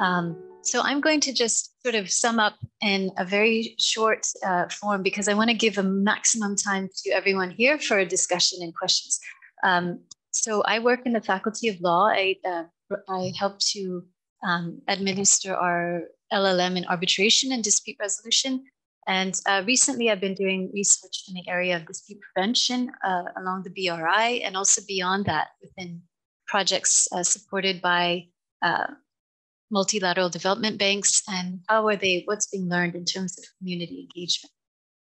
Um, so I'm going to just sort of sum up in a very short uh, form because I want to give a maximum time to everyone here for a discussion and questions. Um, so I work in the Faculty of Law. I, uh, I help to um, administer our LLM in arbitration and dispute resolution. And uh, recently, I've been doing research in the area of dispute prevention uh, along the BRI and also beyond that within projects uh, supported by uh, multilateral development banks and how are they, what's being learned in terms of community engagement.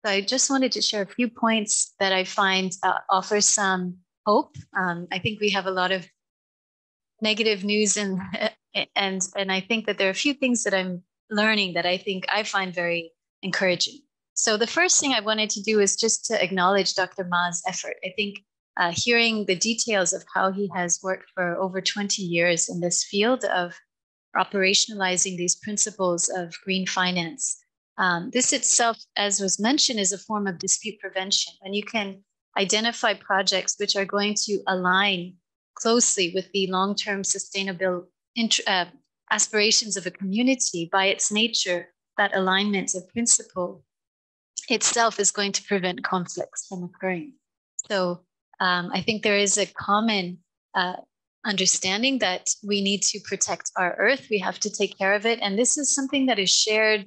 So I just wanted to share a few points that I find uh, offer some hope. Um, I think we have a lot of negative news and and and I think that there are a few things that I'm learning that I think I find very encouraging. So the first thing I wanted to do is just to acknowledge Dr. Ma's effort. I think uh, hearing the details of how he has worked for over 20 years in this field of operationalizing these principles of green finance. Um, this itself, as was mentioned, is a form of dispute prevention. And you can identify projects which are going to align closely with the long term sustainable uh, aspirations of a community by its nature, that alignment of principle itself is going to prevent conflicts from occurring. So um, I think there is a common uh, understanding that we need to protect our earth we have to take care of it. And this is something that is shared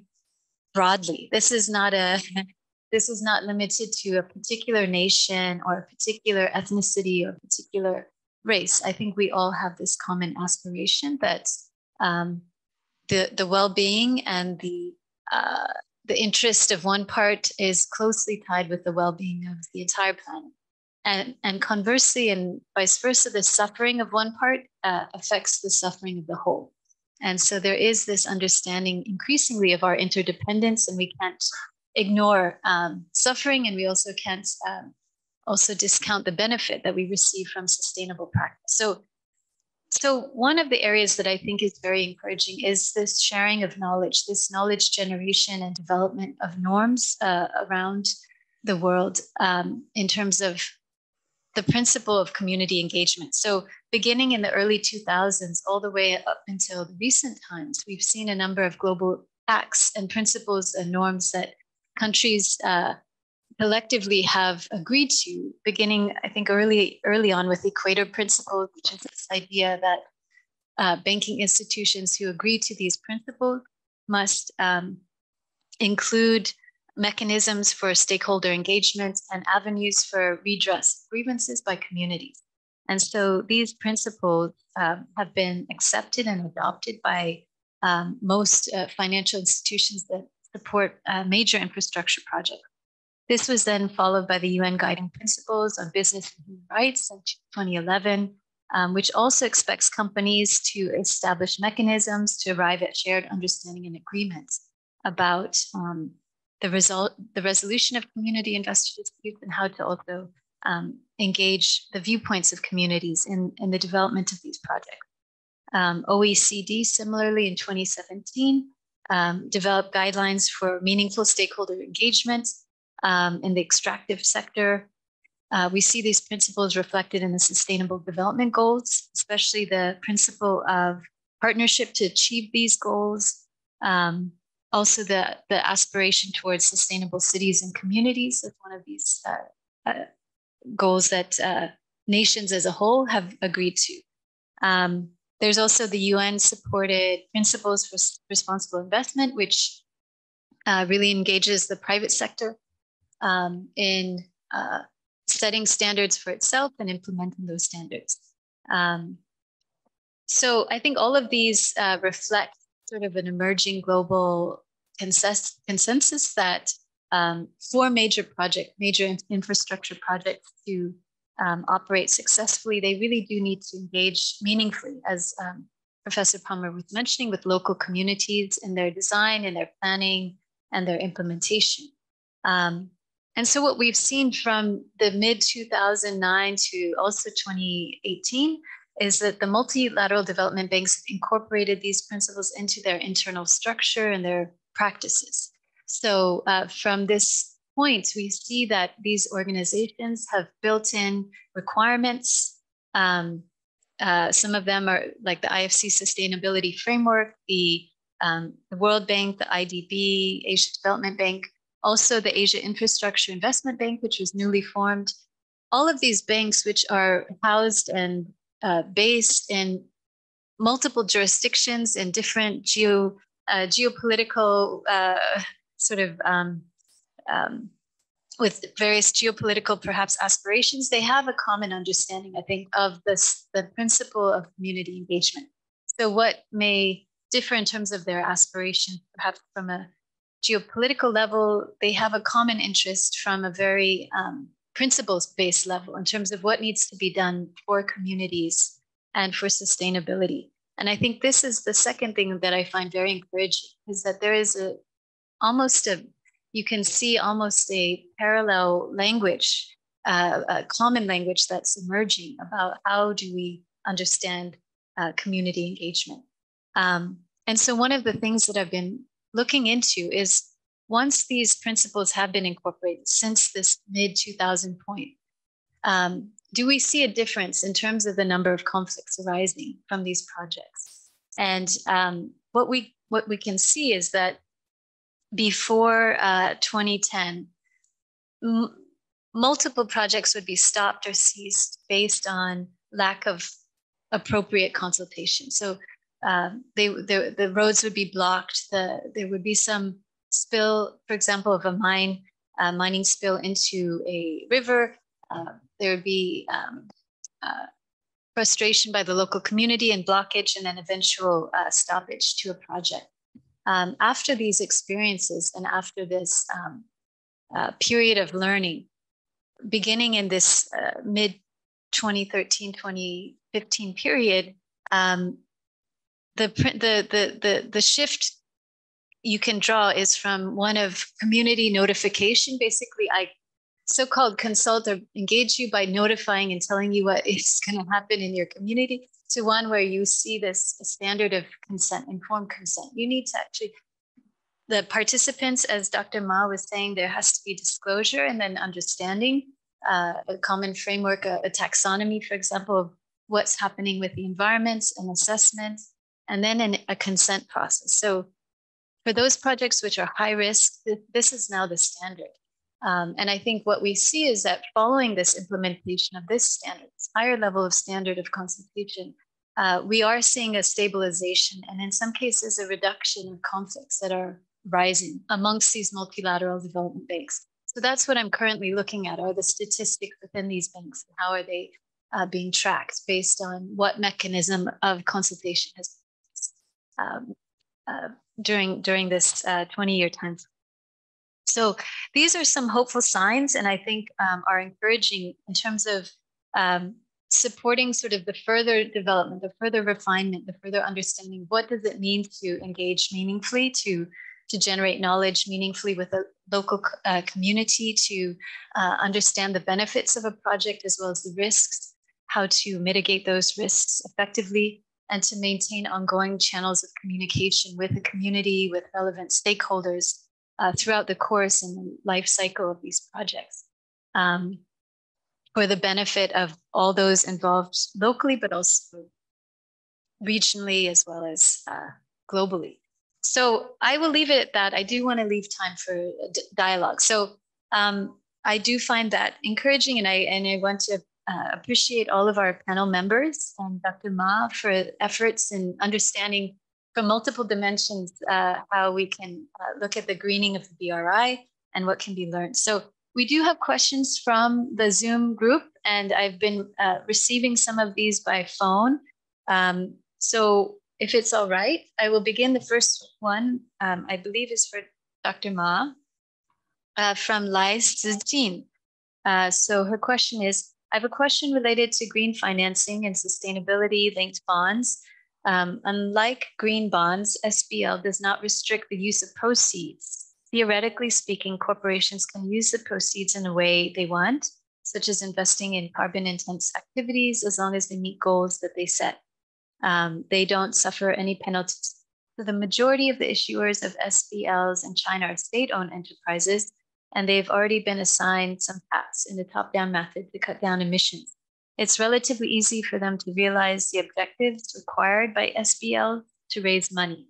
broadly. This is not a this is not limited to a particular nation or a particular ethnicity or particular race. I think we all have this common aspiration that um, the the well-being and the uh, the interest of one part is closely tied with the well-being of the entire planet and, and conversely, and vice versa, the suffering of one part uh, affects the suffering of the whole. And so there is this understanding increasingly of our interdependence, and we can't ignore um, suffering, and we also can't um, also discount the benefit that we receive from sustainable practice. So, so one of the areas that I think is very encouraging is this sharing of knowledge, this knowledge generation and development of norms uh, around the world um, in terms of the principle of community engagement. So, beginning in the early 2000s, all the way up until recent times, we've seen a number of global acts and principles and norms that countries uh, collectively have agreed to. Beginning, I think, early early on with the Equator Principles, which is this idea that uh, banking institutions who agree to these principles must um, include mechanisms for stakeholder engagement, and avenues for redress grievances by communities. And so these principles um, have been accepted and adopted by um, most uh, financial institutions that support uh, major infrastructure projects. This was then followed by the UN Guiding Principles on Business and Human Rights in 2011, um, which also expects companies to establish mechanisms to arrive at shared understanding and agreements about um, the result, the resolution of community investor disputes, and how to also um, engage the viewpoints of communities in, in the development of these projects. Um, OECD similarly in 2017 um, developed guidelines for meaningful stakeholder engagement um, in the extractive sector. Uh, we see these principles reflected in the Sustainable Development Goals, especially the principle of partnership to achieve these goals, um, also the, the aspiration towards sustainable cities and communities is one of these uh, uh, goals that uh, nations as a whole have agreed to. Um, there's also the UN supported principles for responsible investment, which uh, really engages the private sector um, in uh, setting standards for itself and implementing those standards. Um, so I think all of these uh, reflect sort of an emerging global consensus, consensus that um, for major project, major infrastructure projects to um, operate successfully, they really do need to engage meaningfully, as um, Professor Palmer was mentioning, with local communities in their design, in their planning, and their implementation. Um, and so, what we've seen from the mid 2009 to also 2018 is that the multilateral development banks have incorporated these principles into their internal structure and their practices. So uh, from this point, we see that these organizations have built in requirements um, uh, some of them are like the IFC Sustainability Framework, the, um, the World Bank, the IDB, Asia Development Bank, also the Asia Infrastructure Investment Bank, which was newly formed. All of these banks, which are housed and uh, based in multiple jurisdictions in different geo, uh, geopolitical uh, sort of um, um, with various geopolitical perhaps aspirations, they have a common understanding, I think, of this the principle of community engagement. So what may differ in terms of their aspirations, perhaps from a geopolitical level, they have a common interest from a very um, principles-based level in terms of what needs to be done for communities and for sustainability. And I think this is the second thing that I find very encouraging is that there is a almost a you can see almost a parallel language, uh, a common language that's emerging about how do we understand uh, community engagement. Um, and so one of the things that I've been looking into is once these principles have been incorporated since this mid 2000 point, um, do we see a difference in terms of the number of conflicts arising from these projects? And um, what we what we can see is that before uh, 2010, m- multiple projects would be stopped or ceased based on lack of appropriate consultation. So uh, they, the, the roads would be blocked. The, there would be some spill, for example, of a mine, mining spill into a river. Uh, there would be um, uh, frustration by the local community and blockage, and then eventual uh, stoppage to a project um, after these experiences and after this um, uh, period of learning, beginning in this uh, mid 2013 2015 period, um, the, the, the, the, the shift you can draw is from one of community notification. Basically, I so-called consult or engage you by notifying and telling you what is going to happen in your community to one where you see this standard of consent, informed consent. You need to actually, the participants, as Dr. Ma was saying, there has to be disclosure and then understanding, uh, a common framework, a, a, taxonomy, for example, of what's happening with the environments and assessment, and then an, a consent process. So for those projects which are high risk, this is now the standard. Um, and I think what we see is that following this implementation of this standard, this higher level of standard of consultation, uh, we are seeing a stabilization and in some cases a reduction of conflicts that are rising amongst these multilateral development banks. So that's what I'm currently looking at are the statistics within these banks and how are they uh, being tracked based on what mechanism of consultation has um, uh, during during this 20 year time so these are some hopeful signs, and I think um, are encouraging in terms of um, supporting sort of the further development, the further refinement, the further understanding. What does it mean to engage meaningfully, to to generate knowledge meaningfully with a local uh, community, to uh, understand the benefits of a project as well as the risks, how to mitigate those risks effectively, and to maintain ongoing channels of communication with the community, with relevant stakeholders uh, throughout the course and life cycle of these projects um, for the benefit of all those involved locally, but also regionally as well as uh, globally. So I will leave it at that. I do want to leave time for dialogue. So um, I do find that encouraging, and I and I want to uh, appreciate all of our panel members and Dr. Ma for efforts in understanding from multiple dimensions uh, how we can uh, look at the greening of the BRI and what can be learned. So we do have questions from the Zoom group, and I've been uh, receiving some of these by phone. Um, so if it's all right, I will begin. The first one, um, I believe, is for Dr. Ma uh, from Lai Zijin. Uh, so her question is, I have a question related to green financing and sustainability linked bonds. Um, unlike green bonds, SBL does not restrict the use of proceeds. Theoretically speaking, corporations can use the proceeds in a way they want, such as investing in carbon intense activities, as long as they meet goals that they set. Um, they don't suffer any penalties. So the majority of the issuers of SBLs in China are state owned enterprises, and they've already been assigned some paths in the top down method to cut down emissions. it's relatively easy for them to realize the objectives required by SBL to raise money.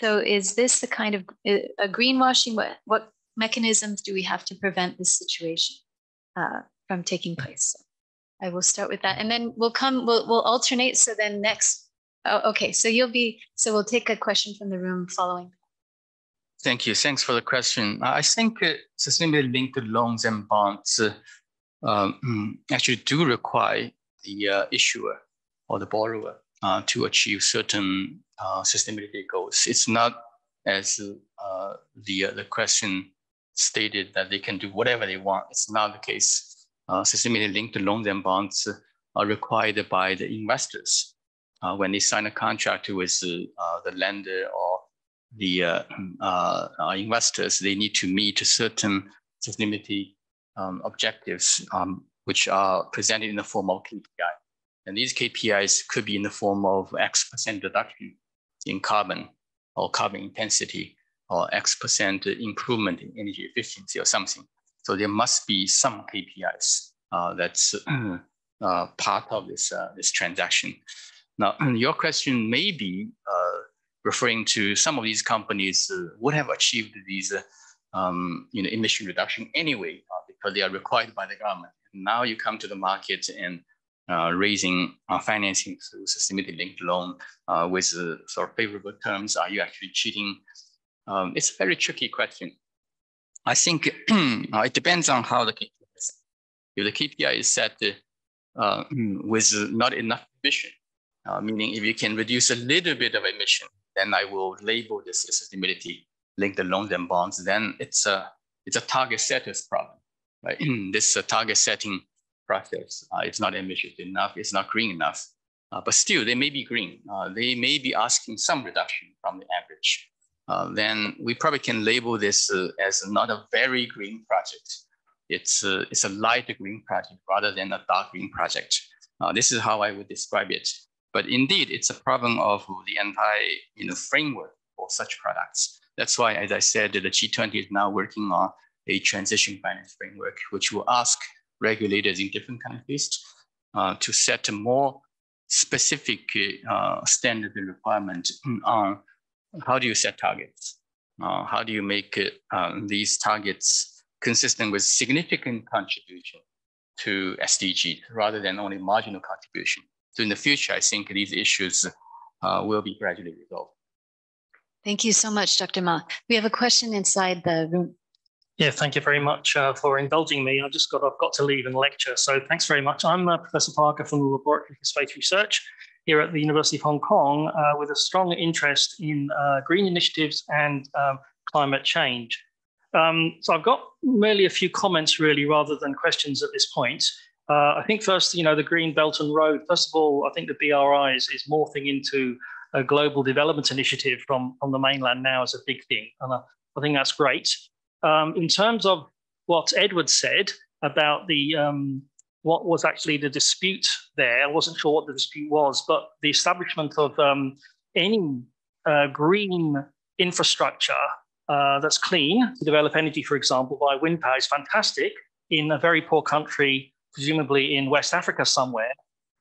So is this the kind of a greenwashing? What, what mechanisms do we have to prevent this situation uh, from taking place? I will start with that, and then we'll come. We'll we'll alternate. So then next, oh, okay. So you'll be. So we'll take a question from the room following. Thank you. Thanks for the question. I think uh, sustainability linked loans and bonds uh, um, actually do require the uh, issuer or the borrower uh, to achieve certain uh, sustainability goals. It's not as the the question stated that they can do whatever they want. It's not the case sustainability linked loans and bonds are required by the investors when they sign a contract with the lender or the uh, uh, uh, investors. They need to meet certain sustainability um, objectives, um, which are presented in the form of KPI. And these KPIs could be in the form of X percent reduction in carbon or carbon intensity or X percent improvement in energy efficiency or something. So there must be some KPIs uh, that's uh, part of this, uh, this transaction. Now, your question may be referring to some of these companies uh, would have achieved these um, you know, emission reduction anyway, uh, because they are required by the government. Now you come to the market and uh, raising uh, financing through sustainability linked loan uh, with sort of favorable terms. Are you actually cheating? Um, it's a very tricky question. I think uh, it depends on how the KPI is. If the KPI is set uh, with not enough emission, uh, meaning if you can reduce a little bit of emission, then I will label this as sustainability linked the loans and bonds. Then it's a it's a target setters problem, right? this uh, target setting process uh, it's not ambitious enough, it's not green enough, uh, but still they may be green. they may be asking some reduction from the average. Uh, then we probably can label this uh, as not a very green project. It's a, it's a light green project rather than a dark green project. Uh, this is how I would describe it. But indeed, it's a problem of the entire you know, framework for such products. That's why, as I said, the G20 is now working on a transition finance framework, which will ask regulators in different countries uh, to set a more specific uh, standard requirement on how do you set targets? Uh, how do you make um, these targets consistent with significant contribution to SDG rather than only marginal contribution? So in the future, I think these issues uh, will be gradually resolved. Thank you so much, Dr. Ma. We have a question inside the room. Yeah, thank you very much uh, for indulging me. I've just got I've got to leave and lecture, so thanks very much. I'm uh, Professor Parker from the Laboratory for Space Research, here at the University of Hong Kong uh, with a strong interest in uh, green initiatives and um, climate change. Um, so I've got merely a few comments really rather than questions at this point. Uh, I think first, you know, the Green Belt and Road, first of all, I think the BRI is, is morphing into a global development initiative from, from the mainland now as a big thing. And I, I think that's great. Um, in terms of what Edward said about the um, what was actually the dispute there. I wasn't sure what the dispute was, but the establishment of um, any uh, green infrastructure uh, that's clean to develop energy, for example, by wind power is fantastic in a very poor country, presumably in West Africa somewhere.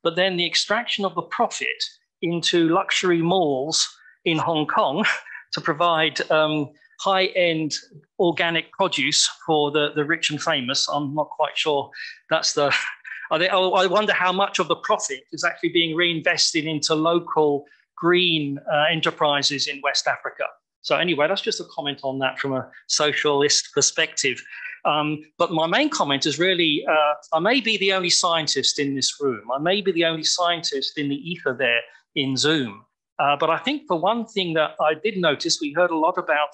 But then the extraction of the profit into luxury malls in Hong Kong to provide um, high end organic produce for the, the rich and famous. I'm not quite sure that's the. I wonder how much of the profit is actually being reinvested into local green uh, enterprises in West Africa. So, anyway, that's just a comment on that from a socialist perspective. Um, but my main comment is really uh, I may be the only scientist in this room. I may be the only scientist in the ether there in Zoom. Uh, but I think for one thing that I did notice, we heard a lot about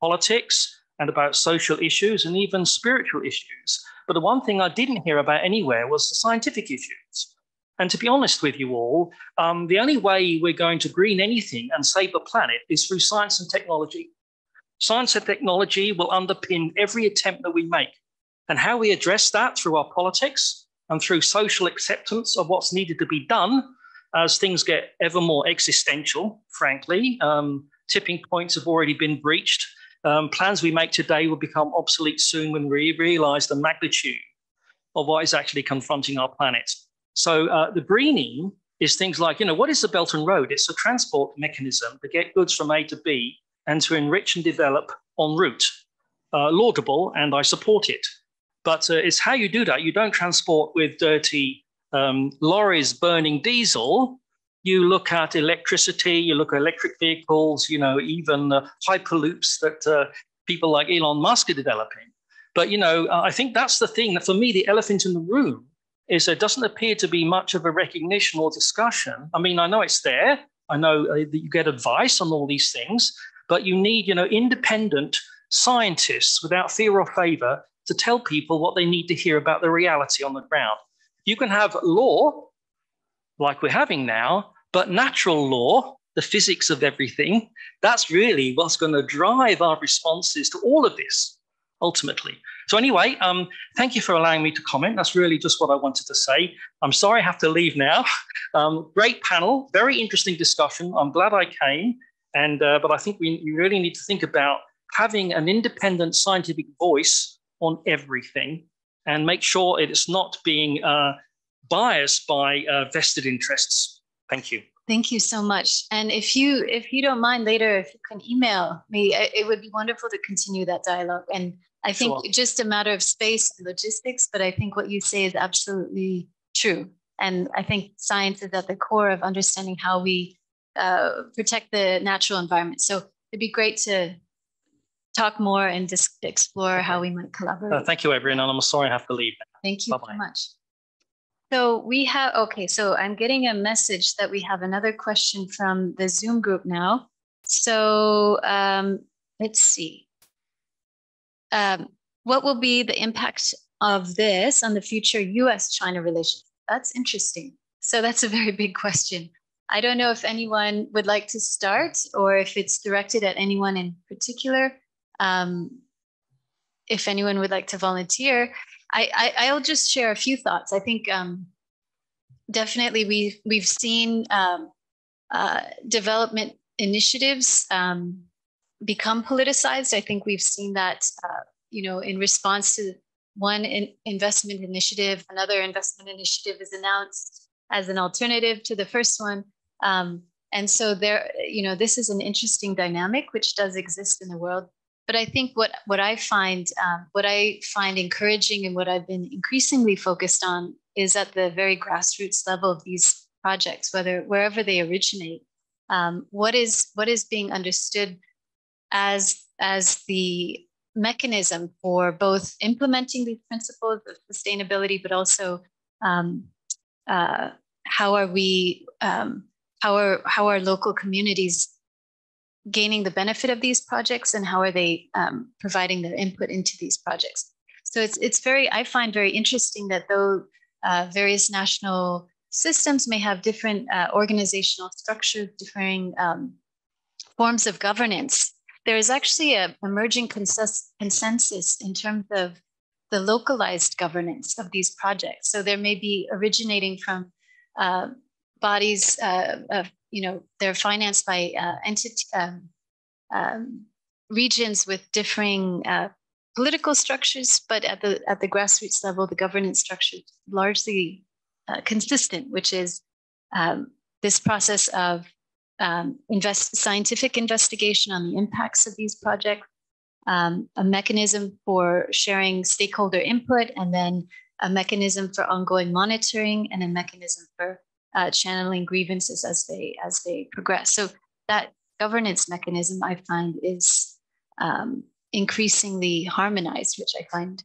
politics and about social issues and even spiritual issues. But the one thing I didn't hear about anywhere was the scientific issues. And to be honest with you all, um, the only way we're going to green anything and save the planet is through science and technology. Science and technology will underpin every attempt that we make. And how we address that through our politics and through social acceptance of what's needed to be done as things get ever more existential, frankly. Um, tipping points have already been breached um, plans we make today will become obsolete soon when we realize the magnitude of what is actually confronting our planet. So uh, the greening is things like, you know, what is the Belt and Road? It's a transport mechanism to get goods from A to B and to enrich and develop en route. Uh, laudable, and I support it. But uh, it's how you do that. You don't transport with dirty um, lorries burning diesel. You look at electricity, you look at electric vehicles, you know, even uh, hyperloops that uh, people like Elon Musk are developing. But, you know, I think that's the thing that for me, the elephant in the room is there doesn't appear to be much of a recognition or discussion. I mean, I know it's there. I know uh, that you get advice on all these things, but you need, you know, independent scientists without fear or favor to tell people what they need to hear about the reality on the ground. You can have law, like we're having now, but natural law, the physics of everything, that's really what's going to drive our responses to all of this ultimately. So anyway, um, thank you for allowing me to comment. That's really just what I wanted to say. I'm sorry I have to leave now. Um, great panel, very interesting discussion. I'm glad I came. And, uh, but I think we, we really need to think about having an independent scientific voice on everything and make sure it is not being uh, biased by uh, vested interests. Thank you. Thank you so much. And if you if you don't mind later, if you can email me, it would be wonderful to continue that dialogue. And I think sure. just a matter of space and logistics, but I think what you say is absolutely true. And I think science is at the core of understanding how we uh, protect the natural environment. So it'd be great to talk more and just explore how we might collaborate. Uh, thank you, everyone. And I'm sorry I have to leave. Thank you Bye-bye. so much. So we have, okay, so I'm getting a message that we have another question from the Zoom group now. So um, let's see. Um, what will be the impact of this on the future US China relationship? That's interesting. So that's a very big question. I don't know if anyone would like to start or if it's directed at anyone in particular. Um, if anyone would like to volunteer, I, I will just share a few thoughts. I think um, definitely we we've seen um, uh, development initiatives um, become politicized. I think we've seen that uh, you know in response to one in investment initiative, another investment initiative is announced as an alternative to the first one. Um, and so there, you know, this is an interesting dynamic which does exist in the world. But I think what what I find um, what I find encouraging and what I've been increasingly focused on is at the very grassroots level of these projects, whether wherever they originate, um, what is what is being understood as as the mechanism for both implementing these principles of sustainability, but also um, uh, how are we um, how are how are local communities gaining the benefit of these projects and how are they um, providing their input into these projects. So it's, it's very, I find very interesting that though uh, various national systems may have different uh, organizational structures, differing um, forms of governance, there is actually an emerging consensus, consensus in terms of the localized governance of these projects. So there may be originating from uh, bodies uh, of you know they're financed by uh, entity um, um, regions with differing uh, political structures, but at the at the grassroots level, the governance structure is largely uh, consistent, which is um, this process of um, invest scientific investigation on the impacts of these projects, um, a mechanism for sharing stakeholder input, and then a mechanism for ongoing monitoring, and a mechanism for uh, channeling grievances as they as they progress. So that governance mechanism I find is um, increasingly harmonized, which I find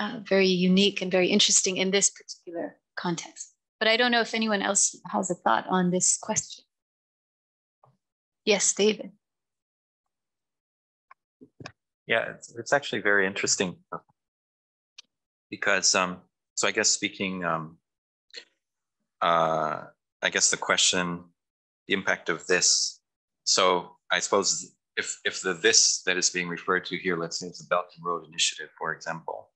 uh, very unique and very interesting in this particular context. But I don't know if anyone else has a thought on this question. Yes, David. Yeah, it's, it's actually very interesting because, um, so I guess speaking um, uh, I guess the question, the impact of this. So I suppose if if the this that is being referred to here, let's say it's the Belt and Road Initiative, for example.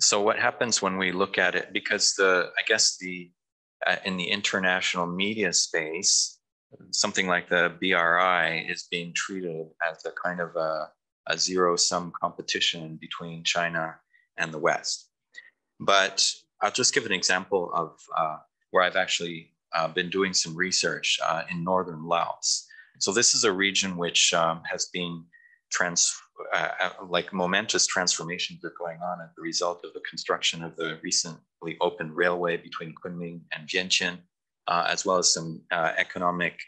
So what happens when we look at it? Because the I guess the uh, in the international media space, something like the BRI is being treated as a kind of a, a zero sum competition between China and the West. But I'll just give an example of uh, where I've actually uh, been doing some research uh, in northern Laos. So this is a region which um, has been trans, uh, uh, like momentous transformations are going on as a result of the construction of the recently opened railway between Kunming and Vientiane, uh, as well as some economic,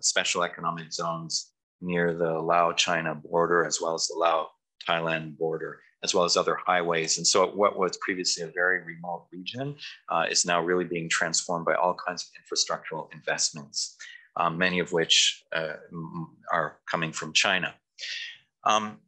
special economic zones near the Lao-China border, as well as the Lao-Thailand border as well as other highways. And so what was previously a very remote region uh, is now really being transformed by all kinds of infrastructural investments, um, many of which uh, are coming from China. Um,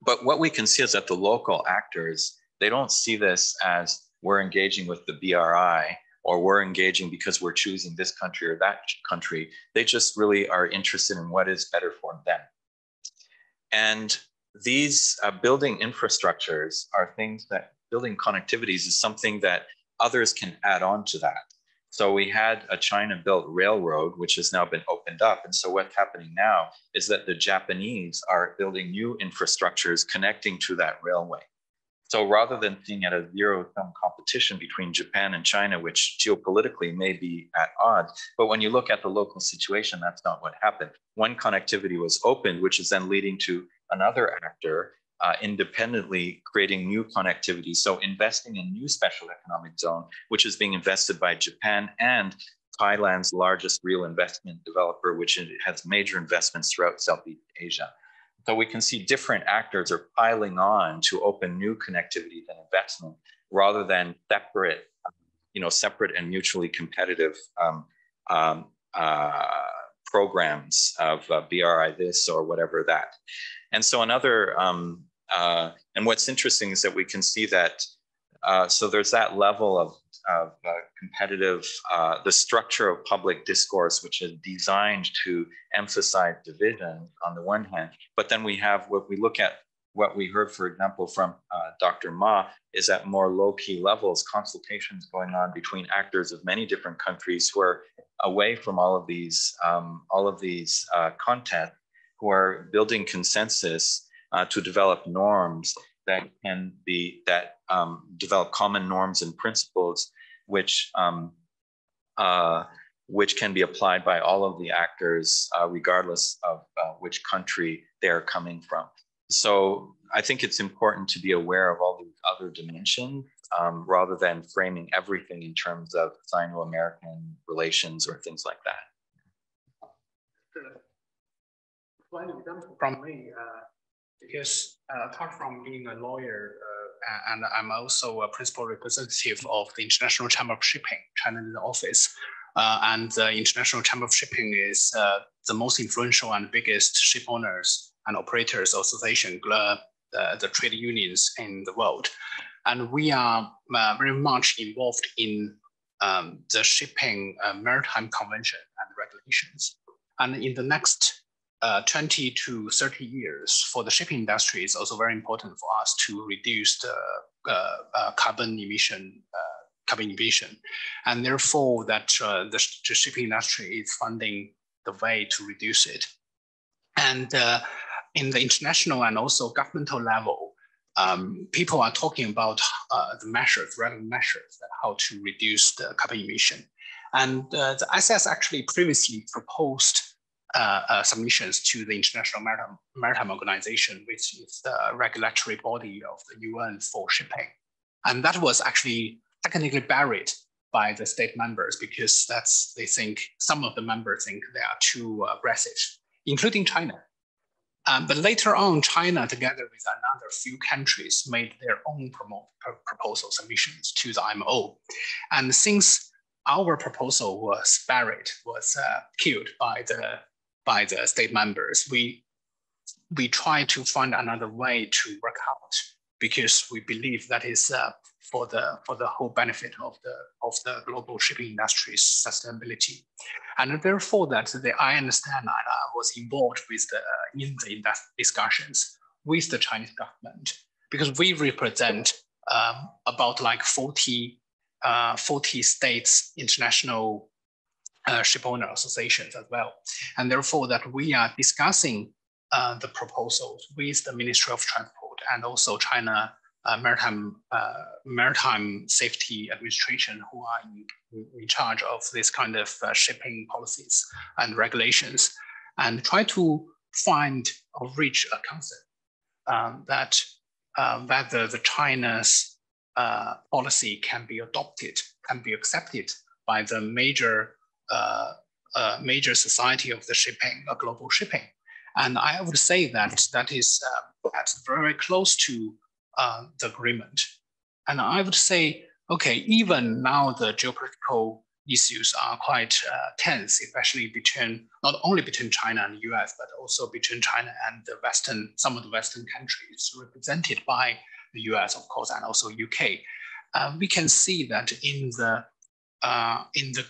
but what we can see is that the local actors, they don't see this as we're engaging with the BRI or we're engaging because we're choosing this country or that country. They just really are interested in what is better for them. And these uh, building infrastructures are things that building connectivities is something that others can add on to that. So we had a China built railroad, which has now been opened up. And so what's happening now is that the Japanese are building new infrastructures connecting to that railway. So rather than seeing at a zero sum competition between Japan and China, which geopolitically may be at odds, but when you look at the local situation, that's not what happened. One connectivity was opened, which is then leading to another actor uh, independently creating new connectivity. So investing in new special economic zone, which is being invested by Japan and Thailand's largest real investment developer, which has major investments throughout Southeast Asia. So we can see different actors are piling on to open new connectivity and investment rather than separate, you know, separate and mutually competitive um, um, uh, programs of uh, BRI this or whatever that. And so another, um, uh, and what's interesting is that we can see that, uh, so there's that level of of uh, competitive, uh, the structure of public discourse, which is designed to emphasize division on the one hand, but then we have what we look at what we heard, for example, from uh, Dr. Ma, is at more low-key levels, consultations going on between actors of many different countries who are away from all of these, um, all of these uh, content, who are building consensus uh, to develop norms that can be that um, develop common norms and principles which um, uh, which can be applied by all of the actors, uh, regardless of uh, which country they're coming from. So I think it's important to be aware of all these other dimensions um, rather than framing everything in terms of Sino-American relations or things like that. From me, uh, because uh, apart from being a lawyer, uh, and I'm also a principal representative of the International Chamber of Shipping, China's office. Uh, and the International Chamber of Shipping is uh, the most influential and biggest ship owners and operators association, uh, the trade unions in the world. And we are uh, very much involved in um, the shipping uh, maritime convention and regulations. And in the next uh, 20 to 30 years for the shipping industry is also very important for us to reduce the uh, uh, carbon emission uh, carbon emission. And therefore that uh, the, shipping industry is finding the way to reduce it. And uh, in the international and also governmental level um, people are talking about the measures relevant measures how to reduce the carbon emission. And the ICS actually previously proposed uh, uh, submissions to the International Maritime, Maritime Organization, which is the regulatory body of the UN for shipping. And that was actually technically buried by the state members because that's they think some of the members think they are too aggressive, including China. Um, but later on, China, together with another few countries, made their own promote, proposal submissions to the IMO. And since our proposal was buried, was uh, killed by the by the state members, we we try to find another way to work out because we believe that is uh, for the for the whole benefit of the of the global shipping industry's sustainability, and therefore that the, I understand and I was involved with the in the discussions with the Chinese government because we represent um, about like 40, uh, 40 states international uh, ship owner associations as well. And therefore that we are discussing uh, the proposals with the Ministry of Transport and also China uh, maritime uh, maritime safety administration who are in, in charge of this kind of uh, shipping policies and regulations and try to find or reach a concept um, that uh, whether the China's uh, policy can be adopted, can be accepted by the major uh, major society of the shipping, a global shipping. And I would say that that is that's very close to uh, the agreement. And I would say, okay, even now the geopolitical issues are quite uh, tense, especially between not only between China and the US, but also between China and the Western, some of the Western countries represented by the US, of course, and also UK. Uh, we can see that in the uh, in the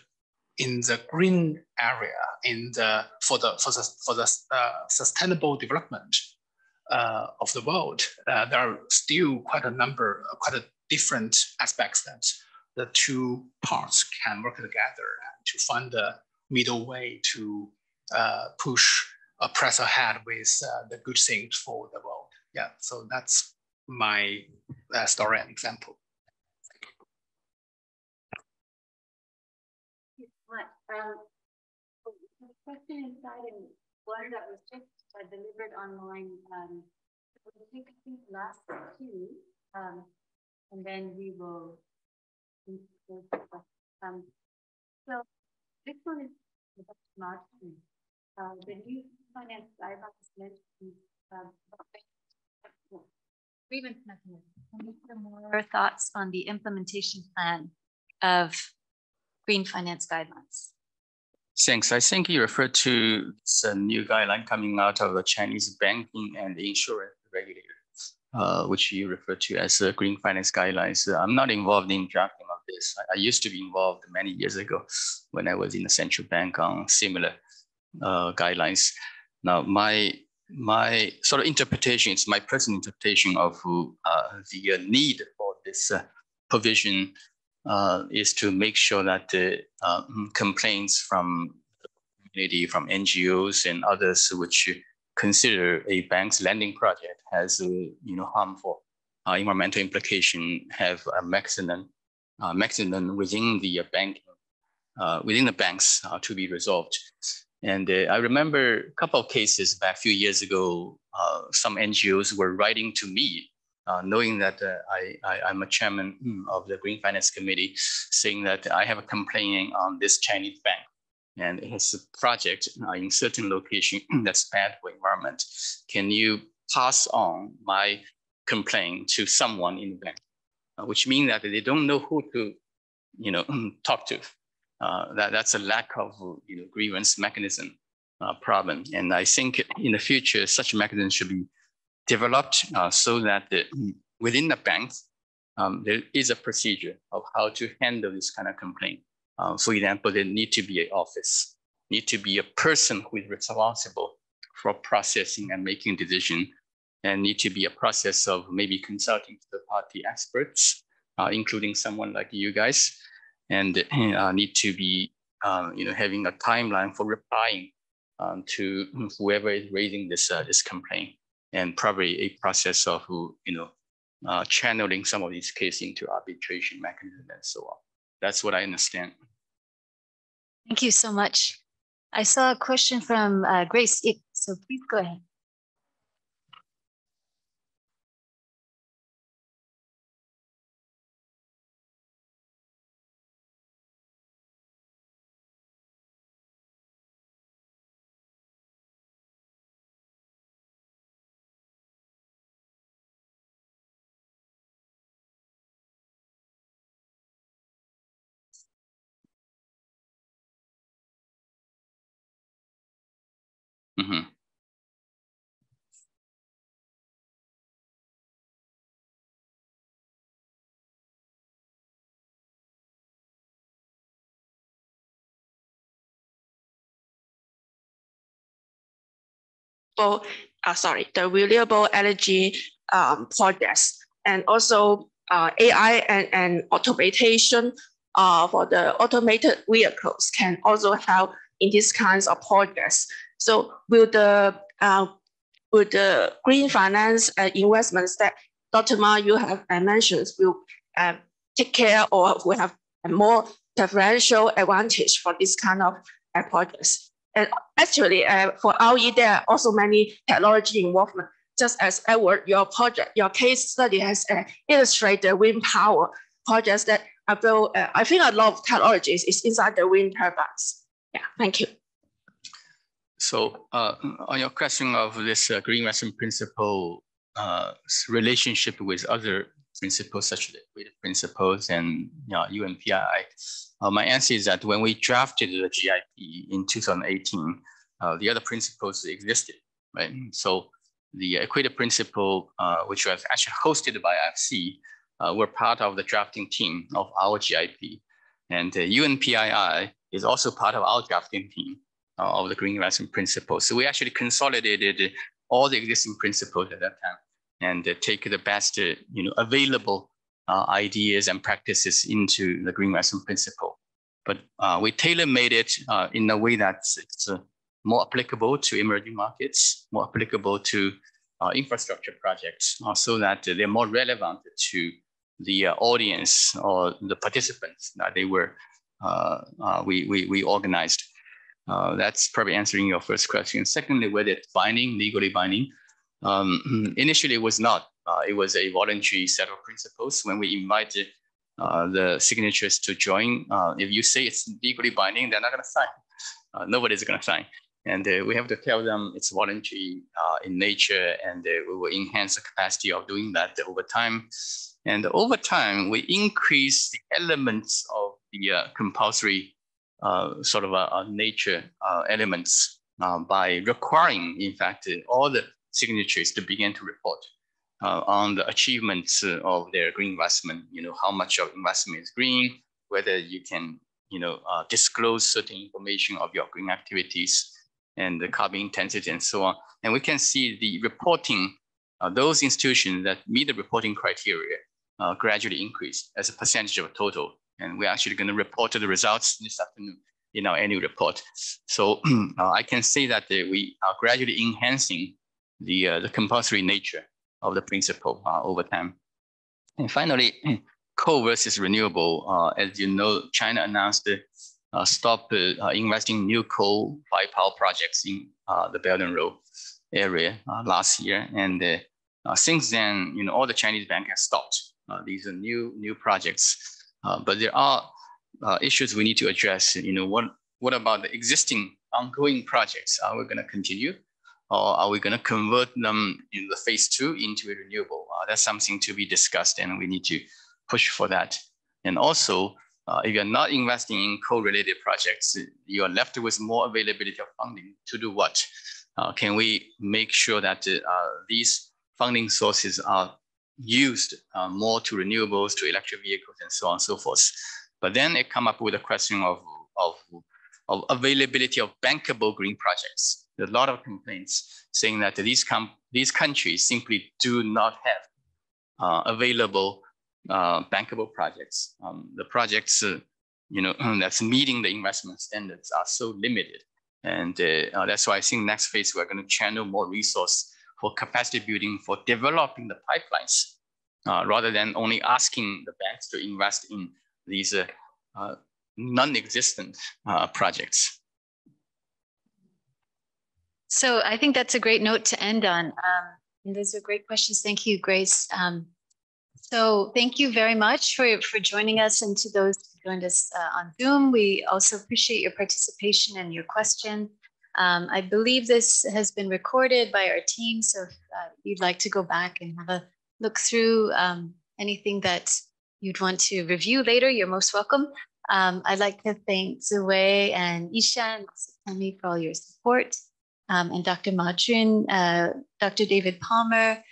in the green area, in the for the for the for the uh, sustainable development uh, of the world, uh, there are still quite a number, quite a different aspects that the two parts can work together and to find the middle way to uh, push, uh, press ahead with uh, the good things for the world. Yeah, so that's my story and example. Um, the question inside and one that was just uh, delivered online. Um, we'll take these last two, um, and then we will. Um, so this one is about margin. Uh, the new finance guidelines mentioned um, grievance mechanism. Can share more thoughts on the implementation plan of green finance guidelines? Thanks. I think you referred to a new guideline coming out of the Chinese banking and insurance regulator, uh, which you refer to as the green finance guidelines. I'm not involved in drafting of this. I, I, used to be involved many years ago when I was in the central bank on similar uh, guidelines. Now, my my sort of interpretation is my personal interpretation of uh, the uh, need for this uh, provision uh, is to make sure that the uh, complaints from the community, from NGOs and others which consider a bank's lending project has, uh, you know, harmful uh, environmental implication have a mechanism, uh, mechanism within the banking, within the banks to be resolved. And I remember a couple of cases back a few years ago, some NGOs were writing to me uh, knowing that uh, I, I, am a chairman hmm, of the Green Finance Committee, saying that I have a complaint on this Chinese bank and it has a project uh, in certain location that's bad for environment. Can you pass on my complaint to someone in the bank? Uh, which means that they don't know who to, you know, talk to. Uh, that, that's a lack of, you know, grievance mechanism uh, problem. And I think in the future, such mechanism should be developed uh, so that the, within the banks, um, there is a procedure of how to handle this kind of complaint. Uh, for example, there need to be an office, need to be a person who is responsible for processing and making decision, and need to be a process of maybe consulting the party experts, uh, including someone like you guys, and uh, need to be uh, you know having a timeline for replying um, to whoever is raising this uh, this complaint and probably a process of you know uh, channeling some of these cases into arbitration mechanism and so on. That's what I understand. Thank you so much. I saw a question from uh, Grace, so please go ahead. Mm-hmm. uh, sorry, the renewable energy um, projects and also uh, AI and, and automation uh, for the automated vehicles can also help in these kinds of projects. So will the uh, will the green finance uh, investments that Dr. Ma, you have uh, mentioned, will uh, take care or will have a more preferential advantage for this kind of uh, projects. And actually, uh, for RE, there are also many technology involvement. Just as Edward, your project, your case study has uh, illustrated wind power projects that I feel, uh, I think a lot of technologies is inside the wind turbines. Yeah, thank you. So uh, on your question of this uh, green investment principle uh, relationship with other principles such as the equator principles and you know, UNPRI, uh, my answer is that when we drafted the GIP in 2018, uh, the other principles existed, right? So the equator principle, uh, which was actually hosted by IFC, were part of the drafting team of our GIP. And UNPRI is also part of our drafting team of the green investment principles. So we actually consolidated all the existing principles at that time and uh, take the best uh, you know, available uh, ideas and practices into the green investment principle. But uh, we tailor-made it uh, in a way that it's more applicable to emerging markets, more applicable to infrastructure projects, so that they're more relevant to the audience or the participants that they were we, we, we organized. Uh, that's probably answering your first question. Secondly, whether it's binding, legally binding. Um, initially, it was not. Uh, it was a voluntary set of principles. When we invited uh, the signatures to join, uh, if you say it's legally binding, they're not going to sign. Uh, nobody's going to sign. And we have to tell them it's voluntary in nature, and we will enhance the capacity of doing that over time. And over time, we increase the elements of the compulsory sort of a, a nature uh, elements uh, by requiring, in fact, all the signatories to begin to report uh, on the achievements of their green investment. You know, how much of investment is green, whether you can, you know, uh, disclose certain information of your green activities and the carbon intensity and so on. And we can see the reporting, uh, those institutions that meet the reporting criteria gradually increase as a percentage of total and we're actually going to report the results this afternoon in our annual report. So uh, I can say that uh, we are gradually enhancing the, uh, the compulsory nature of the principle uh, over time. And finally, coal versus renewable. Uh, as you know, China announced uh, stop investing new coal fired power projects in the Belt and Road area last year. And since then, you know, all the Chinese banks have stopped these are new new projects. Uh, but there are uh, issues we need to address. You know, what, what about the existing ongoing projects? Are we going to continue? Or are we going to convert them in the phase two into a renewable? Uh, that's something to be discussed and we need to push for that. And also, uh, if you're not investing in coal-related projects, you are left with more availability of funding to do what? Uh, can we make sure that these funding sources are used uh, more to renewables, to electric vehicles, and so on and so forth. But then it come up with a question of, of, of availability of bankable green projects. There's a lot of complaints saying that these, com- these countries simply do not have uh, available uh, bankable projects. Um, the projects, uh, you know, that's meeting the investment standards are so limited. And uh, that's why I think next phase, we're going to channel more resource for capacity building for developing the pipelines uh, rather than only asking the banks to invest in these uh, uh, non-existent uh, projects. So I think that's a great note to end on. Um, and those are great questions. Thank you, Grace. Um, so thank you very much for, for joining us and to those who joined us uh, on Zoom. We also appreciate your participation and your questions. Um, I believe this has been recorded by our team. So if uh, you'd like to go back and have a look through um, anything that you'd want to review later, you're most welcome. Um, I'd like to thank Ziwei and Isha and for all your support, um, and Dr. Ma Jun, uh, Dr. David Palmer,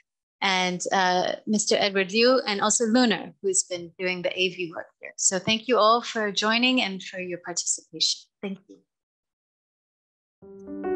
and uh, Mr. Edward Liu, and also Lunar, who's been doing the AV work here. So thank you all for joining and for your participation. Thank you. Thank you.